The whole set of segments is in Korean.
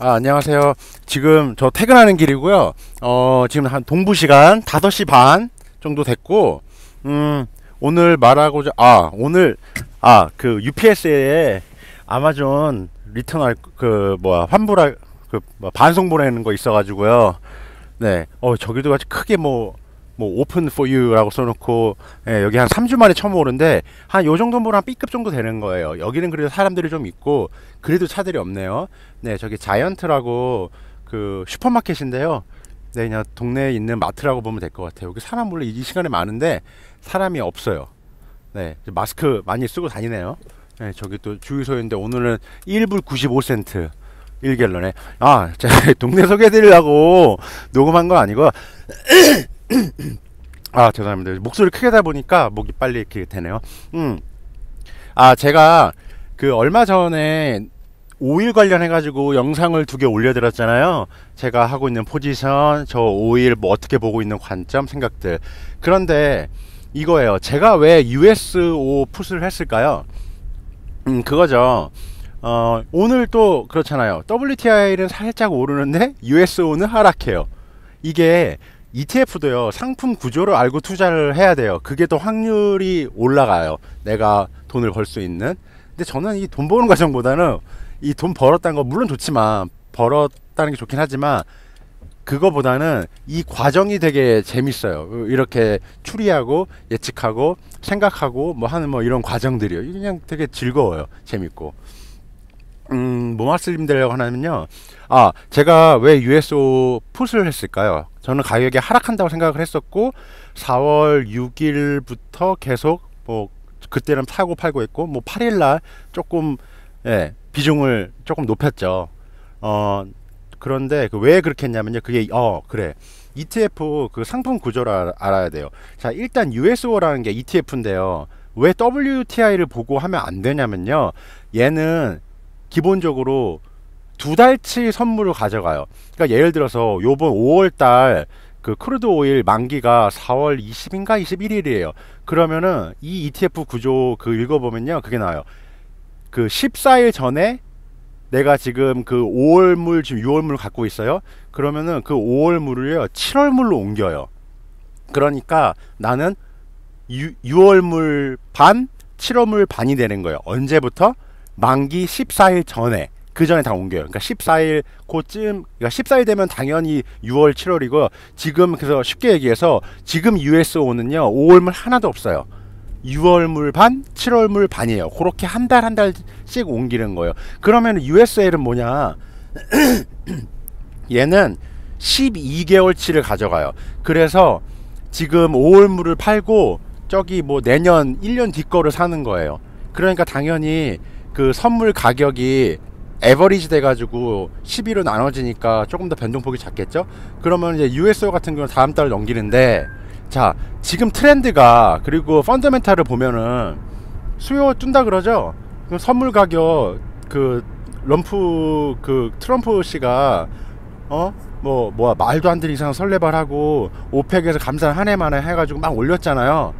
아, 안녕하세요. 지금 저 퇴근하는 길이고요. 어, 지금 한 동부 시간 5시 반 정도 됐고, 음, 오늘 말하고자, 아, 오늘, 아, 그 UPS에 아마존 리턴할, 그, 뭐야, 환불할, 그, 뭐 반송 보내는 거 있어가지고요. 네, 어, 저기도 아주 크게 뭐, 뭐 오픈 for you라고 써놓고 예, 여기 한 3주 만에 처음 오는데 한 요 정도면 한 B급 정도 되는 거예요. 여기는 그래도 사람들이 좀 있고 그래도 차들이 없네요. 네, 저기 자이언트라고 그 슈퍼마켓인데요. 네, 그냥 동네에 있는 마트라고 보면 될 것 같아요. 여기 사람 원래 이 시간에 많은데 사람이 없어요. 네, 마스크 많이 쓰고 다니네요. 네, 저기 또 주유소인데 오늘은 1불 95센트 1갤런에 아, 제가 동네 소개해드리려고 녹음한 거 아니고 아 죄송합니다. 목소리 크게 다 보니까 목이 빨리 이렇게 되네요. 음아 제가 그 얼마 전에 오일 관련해 가지고 영상을 두 개 올려드렸잖아요. 제가 하고 있는 포지션 저 오일 뭐 어떻게 보고 있는 관점 생각들. 그런데 이거예요. 제가 왜 USO 풋을 했을까요? 음 그거죠. 어 오늘 또 그렇잖아요. WTI는 살짝 오르는데 USO는 하락해요. 이게 ETF도요 상품 구조를 알고 투자를 해야 돼요. 그게 더 확률이 올라가요. 내가 돈을 벌 수 있는. 근데 저는 이 돈 버는 과정보다는 이 돈 벌었다는 거 물론 좋지만 벌었다는 게 좋긴 하지만 그거보다는 이 과정이 되게 재밌어요. 이렇게 추리하고 예측하고 생각하고 뭐 하는 뭐 이런 과정들이요. 그냥 되게 즐거워요. 재밌고. 음, 뭐 말씀드리려고 하냐면요. 아, 제가 왜 USO 풋을 했을까요? 저는 가격이 하락한다고 생각을 했었고, 4월 6일부터 계속, 뭐, 그때는 팔고 팔고 했고, 뭐, 8일 날 조금, 예, 비중을 조금 높였죠. 어, 그런데 그 왜 그렇게 했냐면요. 그게, 어, 그래. ETF 그 상품 구조를 알아야 돼요. 자, 일단 USO라는 게 ETF인데요. 왜 WTI를 보고 하면 안 되냐면요. 얘는 기본적으로 두 달치 선물을 가져가요. 그러니까 예를 들어서 요번 5월 달 그 crude oil 만기가 4월 20인가 21일이에요. 그러면은 이 ETF 구조 그 읽어보면요. 그게 나와요. 그 14일 전에 내가 지금 그 5월물 지금 6월물 갖고 있어요. 그러면은 그 5월물을요 7월물로 옮겨요. 그러니까 나는 6, 6월물 반, 7월물 반이 되는 거예요. 언제부터? 만기 14일 전에 그 전에 다 옮겨요. 그러니까 14일 고쯤 그러니까 14일 되면 당연히 6월 7월이고 지금 그래서 쉽게 얘기해서 지금 USO는요 5월물 하나도 없어요. 6월물 반, 7월물 반이에요. 그렇게 한 달 한 달씩 옮기는 거예요. 그러면 USL은 뭐냐? 얘는 12개월치를 가져가요. 그래서 지금 5월물을 팔고 저기 뭐 내년 1년 뒤 거를 사는 거예요. 그러니까 당연히 그 선물 가격이 에버리지 돼가지고 12로 나눠지니까 조금 더 변동폭이 작겠죠? 그러면 이제 USO 같은 경우는 다음 달 넘기는데 자 지금 트렌드가 그리고 펀더멘탈을 보면은 수요 뜬다 그러죠? 그럼 선물 가격 그 럼프 그 트럼프 씨가 어 뭐 뭐야 말도 안 되는 이상 설레발하고 오펙에서 감산 한 해 만에 해가지고 막 올렸잖아요.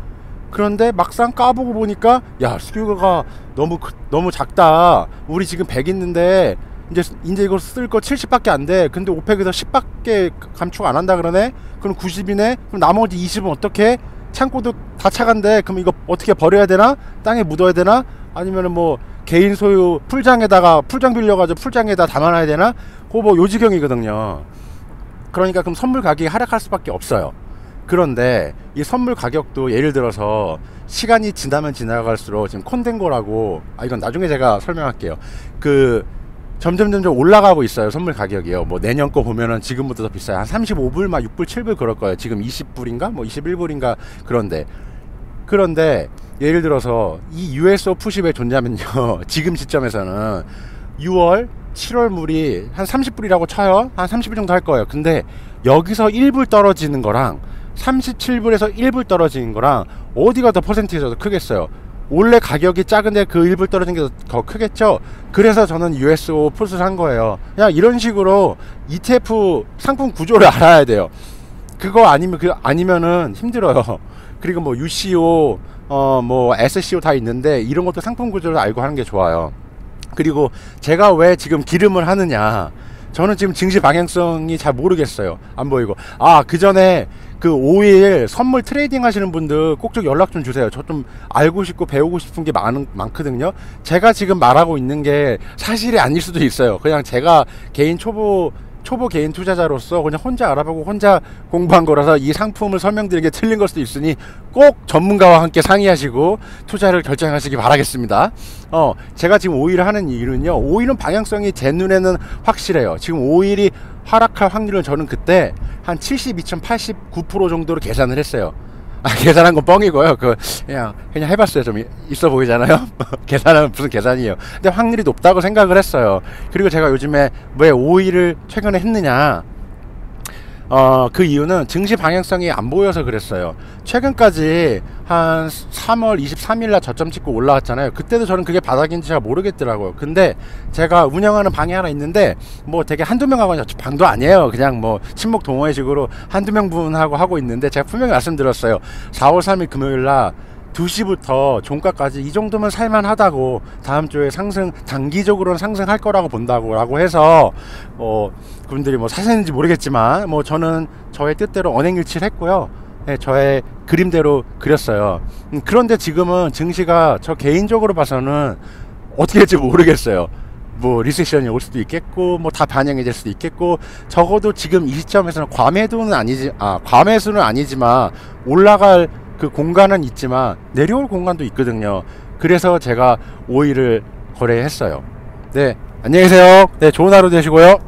그런데 막상 까보고 보니까 야 수요가 너무 너무 작다. 우리 지금 100 있는데 이제 이제 이걸 쓸거 70밖에 안 돼. 근데 오펙에서 10밖에 감축 안 한다 그러네? 그럼 90이네? 그럼 나머지 20은 어떻게? 창고도 다 차간데. 그럼 이거 어떻게 버려야 되나? 땅에 묻어야 되나? 아니면은 뭐 개인 소유 풀장에다가 풀장 빌려가지고 풀장에다 담아놔야 되나? 그거 뭐 요지경이거든요. 그러니까 그럼 선물 가격이 하락할 수밖에 없어요 그런데 이 선물 가격도 예를 들어서 시간이 지나면 지나갈수록 지금 콘덴거라고 아 이건 나중에 제가 설명할게요. 그 점점 점점 올라가고 있어요 선물 가격이요. 뭐 내년 거 보면은 지금부터 더 비싸요. 한 35불 막 6불 7불 그럴 거예요. 지금 20불인가 뭐 21불인가 그런데 그런데 예를 들어서 이 푸시 왜 존재하면요. 지금 시점에서는 6월 7월 물이 한 30불이라고 쳐요. 한 30불 정도 할 거예요. 근데 여기서 1불 떨어지는 거랑 37불에서 1불 떨어진 거랑 어디가 더 퍼센티지가 더 크겠어요. 원래 가격이 작은데 그 1불 떨어진 게 더 크겠죠? 그래서 저는 USO 한 거예요. 그냥 이런 식으로 ETF 상품 구조를 알아야 돼요. 그거 아니면 그 아니면은 힘들어요. 그리고 뭐 UCO 어 뭐 SCO 다 있는데 이런 것도 상품 구조를 알고 하는 게 좋아요. 그리고 제가 왜 지금 기름을 하느냐. 저는 지금 증시 방향성이 잘 모르겠어요. 안 보이고. 아, 그 전에 그 오일 선물 trading 하시는 분들 꼭 좀 연락 좀 주세요. 저 좀 알고 싶고 배우고 싶은 게 많은, 많거든요. 제가 지금 말하고 있는 게 사실이 아닐 수도 있어요. 그냥 제가 개인 초보 초보 개인 투자자로서 그냥 혼자 알아보고 혼자 공부한 거라서 이 상품을 설명드리기 틀린 걸 수도 있으니 꼭 전문가와 함께 상의하시고 투자를 결정하시기 바라겠습니다. 어, 제가 지금 5일 하는 이유는요. 5일은 방향성이 제 눈에는 확실해요. 지금 5일이 하락할 확률은 저는 그때 한 72.89% 정도로 계산을 했어요. 아, 계산한 건 뻥이고요. 그 그냥 그냥 해봤어요. 좀 있어 보이잖아요. 계산은 무슨 계산이에요. 근데 확률이 높다고 생각을 했어요. 그리고 제가 요즘에 왜 5일을 최근에 했느냐? 어, 그 이유는 증시 방향성이 안 보여서 그랬어요. 최근까지 한 3월 23일 날 저점 찍고 올라왔잖아요. 그때도 저는 그게 바닥인지 잘 모르겠더라고요. 근데 제가 운영하는 방이 하나 있는데 뭐 되게 한두 명하고 방도 아니에요. 그냥 뭐 친목 동호회식으로 한두 명 분하고 하고 있는데 제가 분명히 말씀드렸어요. 4월 3일 금요일 날 2시부터 종가까지 이 정도면 살만하다고 다음 주에 상승 단기적으로는 상승할 거라고 본다고 라고 해서 어 그분들이 뭐 사셨는지 모르겠지만 뭐 저는 저의 뜻대로 언행일치를 했고요. 네, 저의 그림대로 그렸어요. 음, 그런데 지금은 증시가 저 개인적으로 봐서는 어떻게 될지 모르겠어요. 뭐 리세션이 올 수도 있겠고 뭐 다 반영이 될 수도 있겠고 적어도 지금 이 시점에서는 과매도는 아니지 아 과매수는 아니지만 올라갈 그 공간은 있지만 내려올 공간도 있거든요. 그래서 제가 5일을 거래했어요. 네, 안녕히 계세요. 네, 좋은 하루 되시고요.